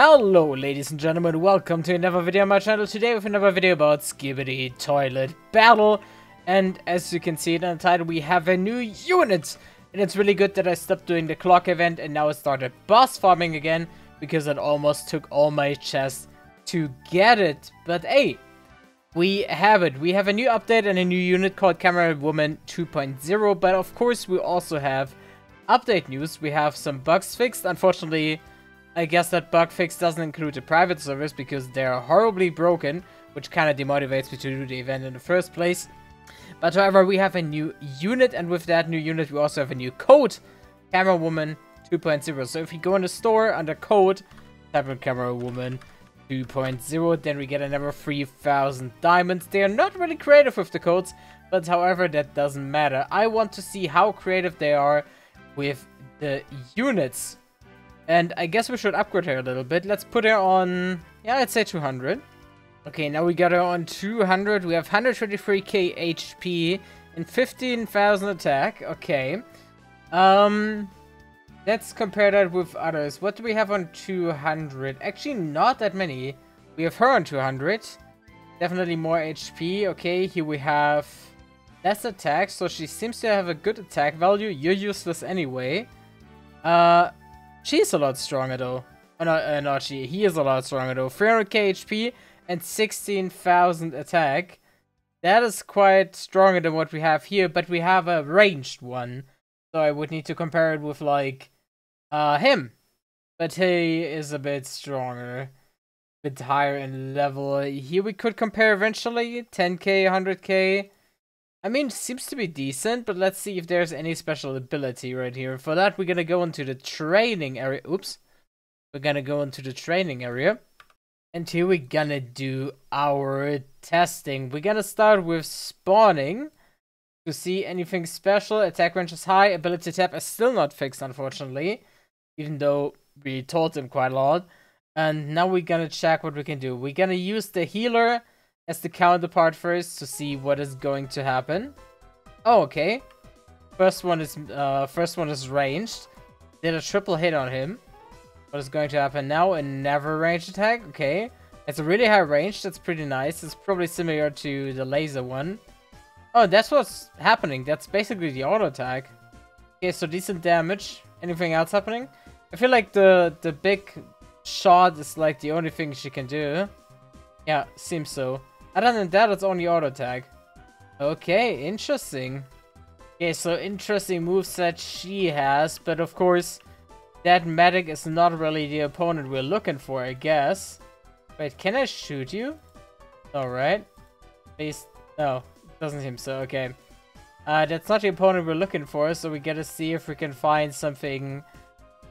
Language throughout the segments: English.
Hello ladies and gentlemen, welcome to another video on my channel today with another video about Skibidi Toilet Battle. And as you can see in the title, we have a new unit. And it's really good that I stopped doing the clock event and now I started boss farming again. Because it almost took all my chests to get it. But hey, we have it. We have a new update and a new unit called Camera Woman 2.0. But of course we also have update news. We have some bugs fixed. Unfortunately, I guess that bug fix doesn't include the private servers because they're horribly broken, which kind of demotivates me to do the event in the first place. But however, we have a new unit, and with that new unit, we also have a new code, Camera Woman 2.0. So if you go in the store under code, type in Camera Woman 2.0, then we get another 3000 diamonds. They are not really creative with the codes, but however, that doesn't matter. I want to see how creative they are with the units and I guess we should upgrade her a little bit. Let's put her on, yeah, let's say 200. Okay, now we got her on 200. We have 123k HP and 15,000 attack. Okay. Um, let's compare that with others. What do we have on 200? Actually, not that many. We have her on 200. Definitely more HP. Okay, here we have less attack, so she seems to have a good attack value. You're useless anyway. Uh, She's a lot stronger though. Oh, no, uh, not she. He is a lot stronger though. 300k HP and 16,000 attack. That is quite stronger than what we have here, but we have a ranged one. So I would need to compare it with like uh him. But he is a bit stronger. A bit higher in level. Here we could compare eventually. 10k, 100k. I mean, seems to be decent, but let's see if there's any special ability right here. For that, we're gonna go into the training area. Oops. We're gonna go into the training area. And here we're gonna do our testing. We're gonna start with spawning. To see anything special, attack range is high, ability tap is still not fixed, unfortunately. Even though we taught him quite a lot. And now we're gonna check what we can do. We're gonna use the healer as the counterpart first to see what is going to happen. Oh, okay. First one is uh, first one is ranged. Did a triple hit on him. What is going to happen now? A never ranged attack? Okay. It's a really high range. That's pretty nice. It's probably similar to the laser one. Oh, that's what's happening. That's basically the auto attack. Okay, so decent damage. Anything else happening? I feel like the the big shot is like the only thing she can do. Yeah, seems so. Other than that, it's only auto attack. Okay, interesting. Okay, so interesting moves that she has, but of course, that medic is not really the opponent we're looking for, I guess. Wait, can I shoot you? Alright. Please, no, doesn't seem so, okay. Uh, that's not the opponent we're looking for, so we gotta see if we can find something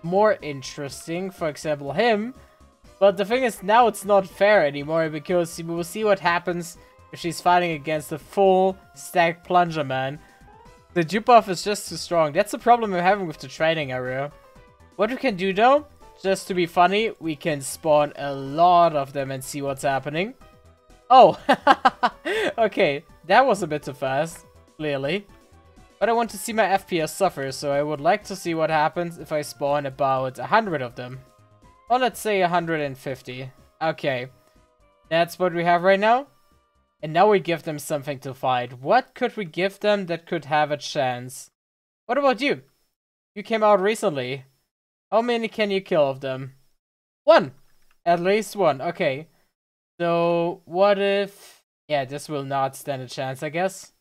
more interesting. For example, him. But the thing is, now it's not fair anymore because we will see what happens if she's fighting against a full stack plunger man. The dupe buff is just too strong. That's the problem we're having with the training area. What we can do though, just to be funny, we can spawn a lot of them and see what's happening. Oh, okay, that was a bit too fast, clearly. But I want to see my FPS suffer, so I would like to see what happens if I spawn about a hundred of them. Well, let's say 150. Okay. That's what we have right now. And now we give them something to fight. What could we give them that could have a chance? What about you? You came out recently. How many can you kill of them? One! At least one, okay. So, what if... Yeah, this will not stand a chance, I guess.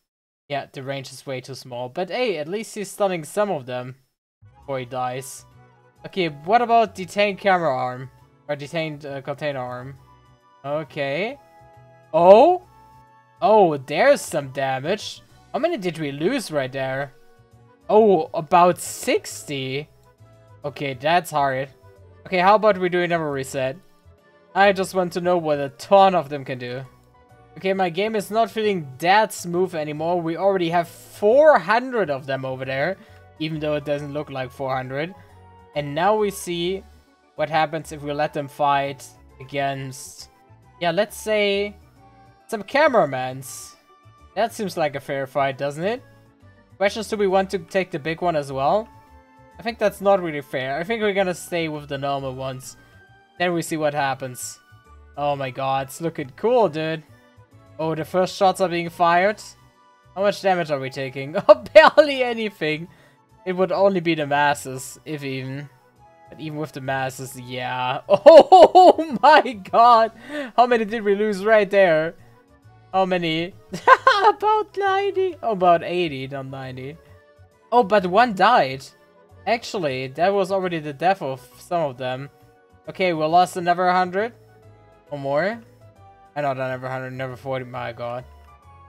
Yeah, the range is way too small. But hey, at least he's stunning some of them. Before he dies. Okay, what about detained camera arm? Or detained uh, container arm? Okay. Oh? Oh, there's some damage. How many did we lose right there? Oh, about 60? Okay, that's hard. Okay, how about we do another reset? I just want to know what a ton of them can do. Okay, my game is not feeling that smooth anymore. We already have 400 of them over there. Even though it doesn't look like 400. And now we see what happens if we let them fight against, yeah, let's say some cameramans. That seems like a fair fight, doesn't it? Questions, do we want to take the big one as well? I think that's not really fair. I think we're gonna stay with the normal ones. Then we see what happens. Oh my god, it's looking cool, dude. Oh, the first shots are being fired. How much damage are we taking? Oh, barely anything. It would only be the masses, if even. But even with the masses, yeah. Oh my god! How many did we lose right there? How many? about 90? Oh, about 80, not 90. Oh, but one died. Actually, that was already the death of some of them. Okay, we lost another 100. Or more. I know, not never 100, never 40. My god.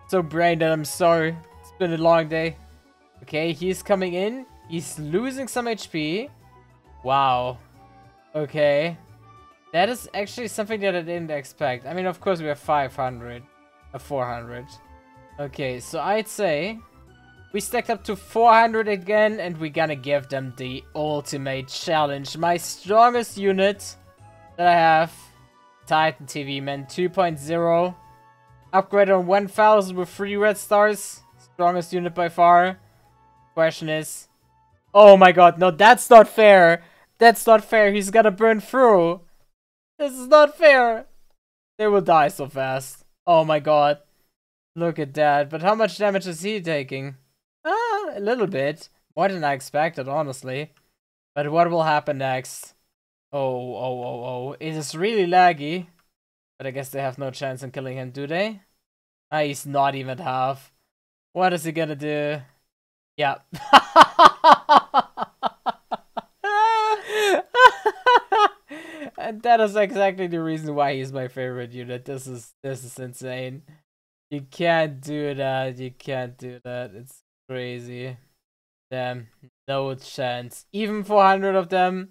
So brain dead, I'm sorry. It's been a long day. Okay, he's coming in. He's losing some HP. Wow. Okay. That is actually something that I didn't expect. I mean, of course, we have 500. A uh, 400. Okay, so I'd say we stacked up to 400 again and we're gonna give them the ultimate challenge. My strongest unit that I have, Titan TV Man 2.0. Upgraded on 1000 with 3 red stars. Strongest unit by far. Question is... Oh my god, no, that's not fair. That's not fair. He's gonna burn through. This is not fair. They will die so fast. Oh my god. Look at that. But how much damage is he taking? Ah, a little bit. More than I expected, honestly. But what will happen next? Oh, oh, oh, oh. It is really laggy. But I guess they have no chance in killing him, do they? Ah, he's not even half. What is he gonna do? Yeah. and that is exactly the reason why he's my favorite unit. This is this is insane. You can't do that. You can't do that. It's crazy. Damn, no chance. Even 400 of them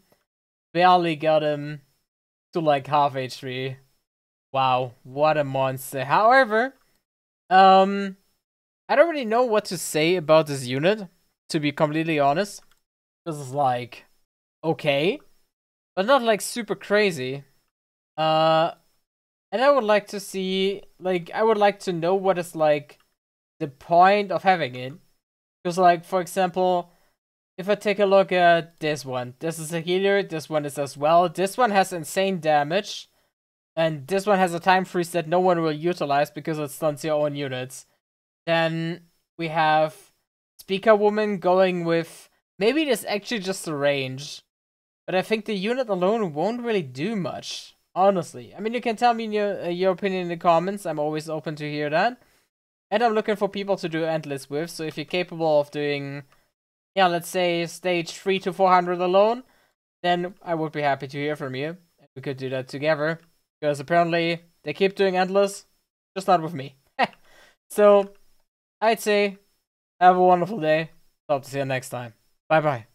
barely got him to like half HP. Wow, what a monster. However, um, I don't really know what to say about this unit, to be completely honest. This is like, okay, but not like super crazy. Uh, and I would like to see, like, I would like to know what is like the point of having it. Because, like, for example, if I take a look at this one, this is a healer, this one is as well. This one has insane damage. And this one has a time freeze that no one will utilize because it stuns your own units. Then we have Speaker Woman going with... Maybe it is actually just a range. But I think the unit alone won't really do much. Honestly. I mean, you can tell me your, uh, your opinion in the comments. I'm always open to hear that. And I'm looking for people to do Endless with. So if you're capable of doing... Yeah, let's say stage 3 to 400 alone. Then I would be happy to hear from you. We could do that together. Because apparently they keep doing endless, just not with me. so I'd say have a wonderful day. Hope to see you next time. Bye bye.